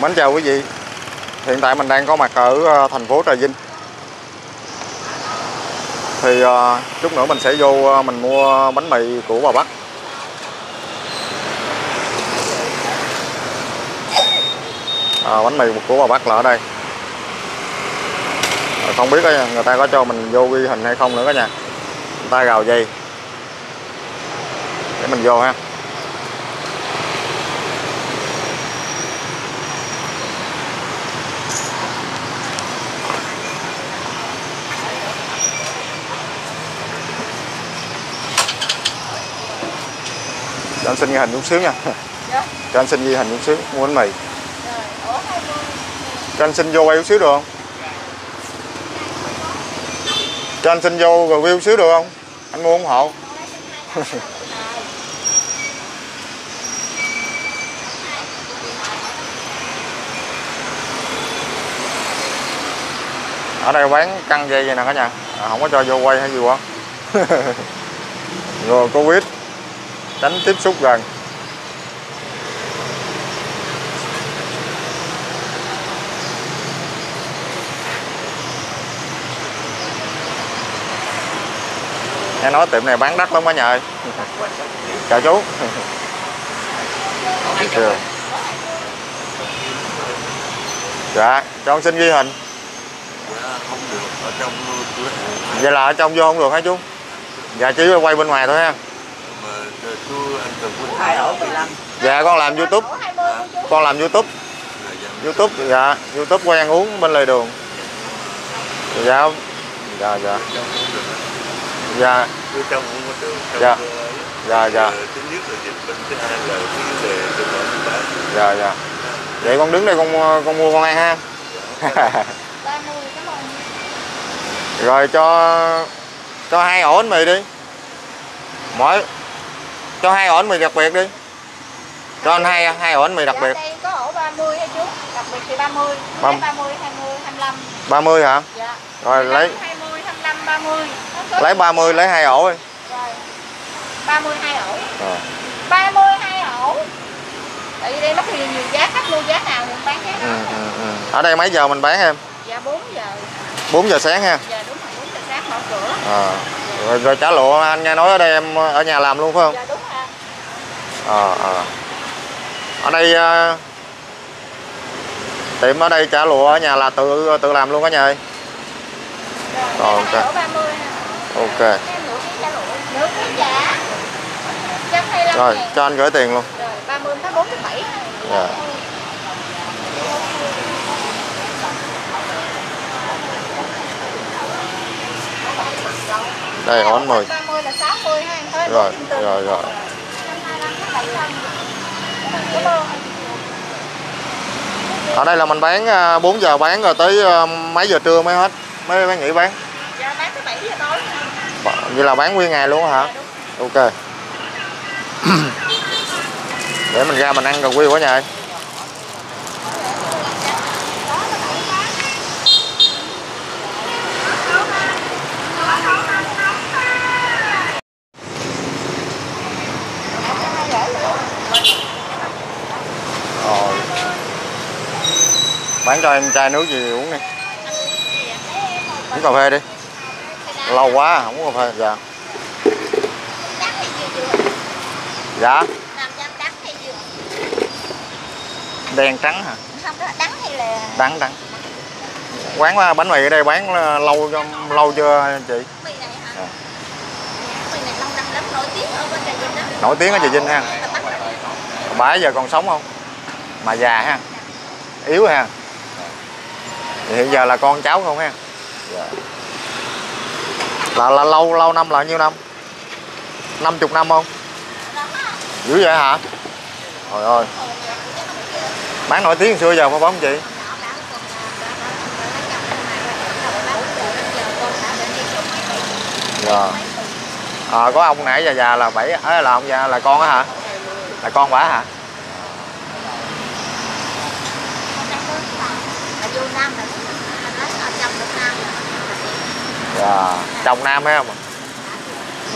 Mến chào quý vị. Hiện tại mình đang có mặt ở ờ, thành phố Trà Vinh. Thì ờ, chút nữa mình sẽ vô ờ, mình mua bánh mì của bà Bắc. À, Bánh mì của bà Bắc là ở đây. Không biết á, người ta có cho mình vô ghi hình hay không nữa cả nhà Người ta gào dây. Để mình vô ha. Cho anh xin ghi hình chút xíu nha. Dạ. cho anh xin ghi hình chút xíu. Mua bánh mì. Mươi cho anh xin vô quay chút xíu được không? Cho anh xin vô review chút xíu được không? Anh mua ủng hộ. Ở đây bán căng dây vậy nè cả nhà. À, không có cho vô quay hay gì quá. Rồi covid tránh tiếp xúc gần. Nghe nói tiệm này bán đắt lắm quá nhà ơi. Chào chú. Chưa. dạ cho con xin ghi hình. Không được ở trong vậy là ở trong vô không được hả chú? Dạ chỉ quay bên ngoài thôi ha dạ con làm youtube. Con làm youtube. Youtube dạ youtube quay ăn uống bên lề đường. Dạ dạ dạ. Dạ. Dạ. Dạ dạ. Dạ dạ. Vậy con đứng đây con con mua con ăn ha. Rồi cho cho hai ổ bánh mì đi. Mỗi cho hai ổ bánh mì đặc biệt đi. Cho anh hai hai ổ bánh mì đặc dạ, biệt. có ổ 30 hay chú? Đặc biệt thì 30 Ba- lấy 30 20 25 30 hả? Dạ. Rồi lấy 20 25 30 Nó có- lấy 30 lấy hai ổ đi. Rồi. 30 hai ổ. Rồi. 30 hai ổ. Tại vì đây mắc nhiều nhiều giá khách mua giá nào mình bán cái ừ, đó. Ừ, ừ. ở đây mấy giờ mình bán em? Dạ 4 giờ. 4 giờ sáng ha. Dạ đúng rồi 4 giờ sáng mở cửa. À. rồi, rồi trả lụa anh nghe nói ở đây em ở nhà làm luôn phải không? Dạ đúng ờ ờ. Ở đây ờ, tiệm ở đây trả lụa ở nhà là tự tự làm luôn cả nhà ơi. Rồi ok. 30 nè ok. Mươi rồi cho anh gửi tiền luôn. Rồi tháng tháng Dạ. đây ổ bánh mì ba mươi là sáu mươi ha em thấy rồi rồi rồi ở đây là mình bán à, 4 giờ bán rồi tới à, mấy giờ trưa mới hết mới mới nghỉ bán. Dạ bán tới bảy giờ tối. Nha. như là bán nguyên ngày luôn hả? Dạ, ok. Để mình ra mình ăn cà quy của nhà ơi Rồi bán cho em chai nước gì uống đi. Uống cà phê đi. Lâu quá không uống cà phê. Dạ. Dạ. Đen trắng hả? Không đó, đắng hay là đắng. Đắng quán à, bánh mì ở đây bán lâu lâu chưa chị? Mì này hả? Mì này lâu năm lắm, nổi tiếng ở bên Trà Vinh đó. nổi tiếng ở Trà Vinh ha. Bà giờ còn sống không? Mà già ha. Yếu ha hiện giờ là con cháu không ha Dạ. là là lâu lâu năm là nhiêu năm? 50 năm không? Dữ vậy hả? Trời ơi. Bán nổi tiếng xưa giờ phải không chị dạ. À, có ông nãy già già là bảy ấy là ông già là con á hả? Là con bả hả dạ chồng nam phải không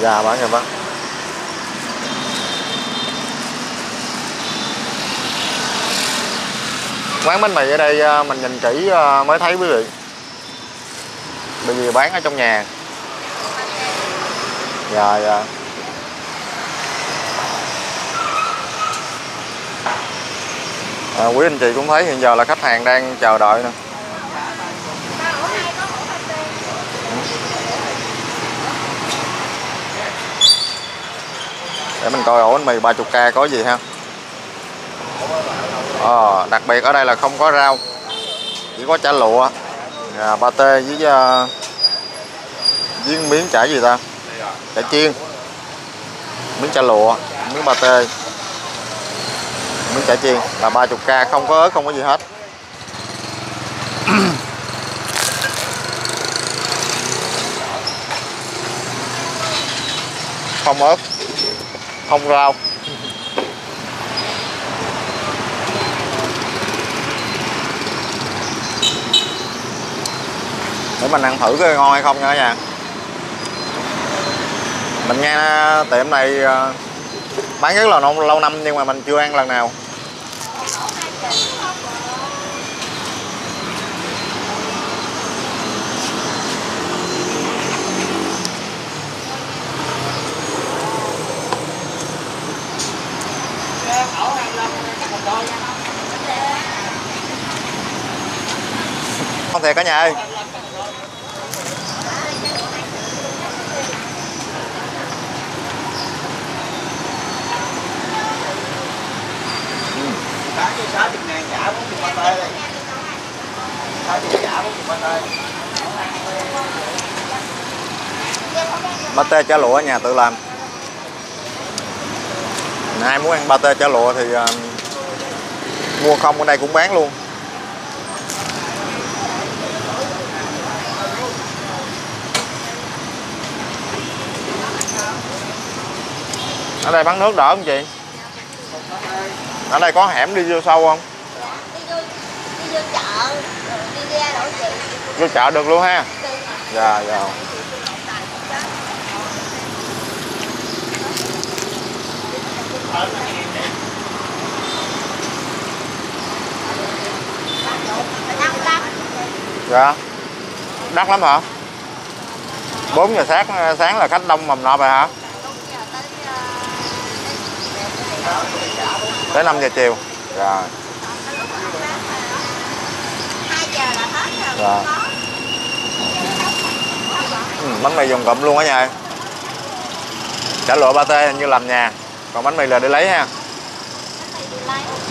dạ bán rồi bán quán bánh mì ở đây à, mình nhìn kỹ à, mới thấy quý vị. Bởi vì bán ở trong nhà. Dạ dạ. À, quý anh chị cũng thấy hiện giờ là khách hàng đang chờ đợi nè Ba ổ hai có ổ pate để mình coi ổ bánh mì 30k có gì ha. À, đặc biệt ở đây là không có rau chỉ có chả lụa à, pate với à, uh, với miếng chả gì ta? Chả chiên miếng chả lụa miếng ba tê miếng chả chiên là 30k không có ớt không có gì hết. Không ớt không rau. Để mình ăn thử coi ngon hay không nha cả nhà. Mình nghe à, tiệm này à, bán rất là lâu, lâu năm nhưng mà mình chưa ăn lần nào. Không thiệt cả nhà ơi. Ngàn ba tê chả ba tê chả lụa, nhà tự làm. Ai muốn ăn ba tê chả lụa thì à, mua không ở đây cũng bán luôn. Ở đây bán nước đỡ không chị? Ở đây có hẻm đi vô sâu không? Đi vô, chợ, đi ra đổi chị. vô chợ được luôn ha? Dạ dạ. Năm dạ. Đắt lắm hả? 4 giờ sáng sáng là khách đông mầm nọ rồi hả? Tới ờ, tới 5 giờ chiều. Dạ. Là hết rồi. Dạ. Ừ, bánh mì dùng cụm luôn á nha. Chả lụa ba tê hình như làm nhà. Còn bánh mì là đi lấy ha.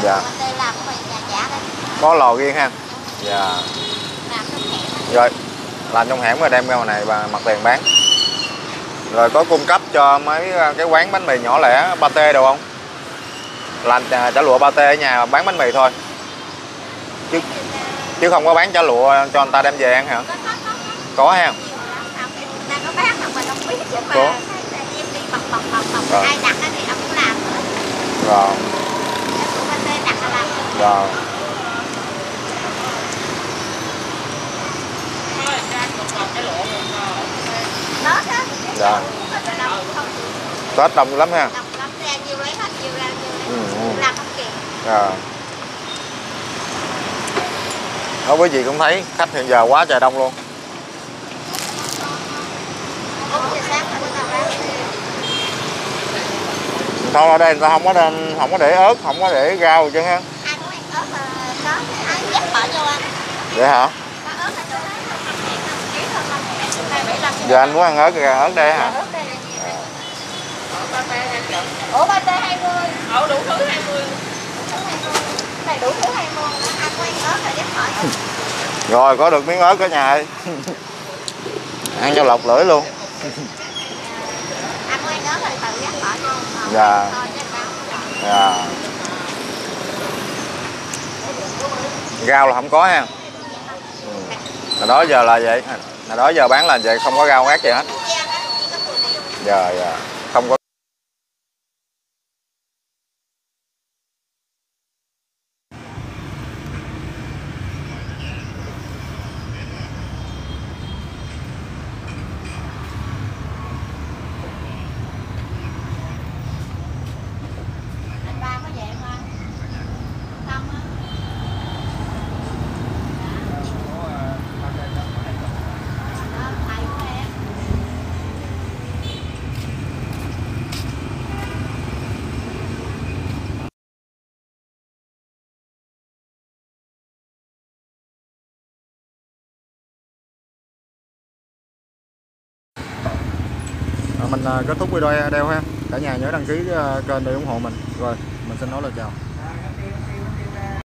Dạ. Có lò riêng ha. Dạ. trong hẻm. Rồi làm trong hẻm rồi đem ra ngoài này và mặt tiền bán. Rồi có cung cấp cho mấy ờ, cái quán bánh mì nhỏ lẻ ba tê được không? Làm chả chả lụa ba tê ở nhà bán bánh mì thôi. Chứ chứ không có bán chả lụa cho người ta đem về ăn hả? Có, ha có mà mình không biết chứ mà. Có. thấy là em đi bọc bọc bọc bọc. Rồi. Ai đặt á thì ông cũng làm nữa. rồi Cái tụi bên đây đặt là làm nữa. rồi Đó đó. Dạ. Đông không tết đông lắm ha đông lắm ra nhiêu lấy hết nhiêu ra nhiêu Ừ, lấy. ừ. Làm không kịp. Rồi. Đó quý vị cũng thấy khách hiện giờ quá trời đông luôn. Thôi ở đây người ta không có nên không có để ớt, không có để rau chứ ha. Ai muốn ăn ớt là có. Ai dắt bỏ vô ăn. Vậy hả? Có ớt. Giờ anh muốn ăn ớt ra ớt đây hả? Ớt là gì đây? Ủa ba tê 20 Ồ đủ thứ 20 Này đủ thứ 20 Ăn quen ớt là dắt khỏi Rồi có được miếng ớt cả nhà ơi. ăn cho lọc lưỡi luôn. Ăn quen ớt là tự dắt vô Ờ, Dạ. Dạ. Rau là không có ha. Ừ. Hồi đó giờ là vậy. Hồi đó giờ bán là vậy không có rau ngát gì hết. Tiêu Dạ dạ. Mình à, kết thúc video đeo ha. Cả nhà nhớ đăng ký à, kênh để ủng hộ mình. Rồi, mình xin nói lời chào.